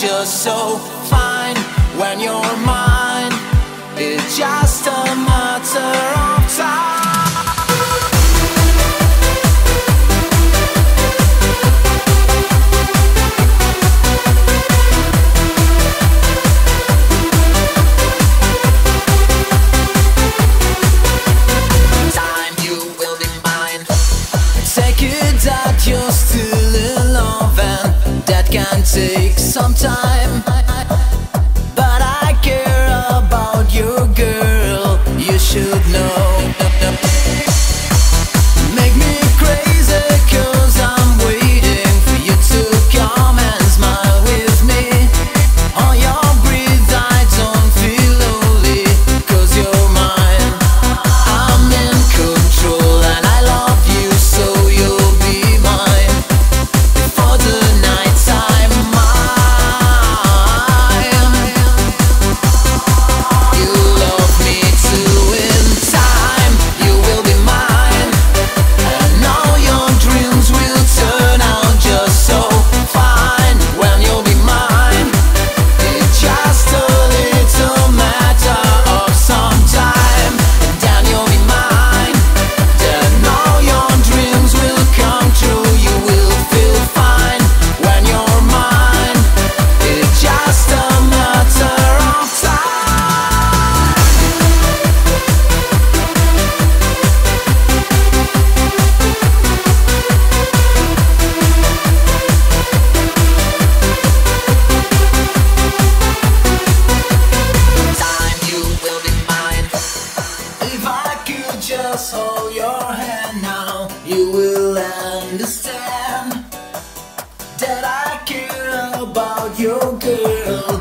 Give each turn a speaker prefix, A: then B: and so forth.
A: just so fine when you're mine. It just take some time. But I care about your girl. You should know. you will understand that I care about your girl.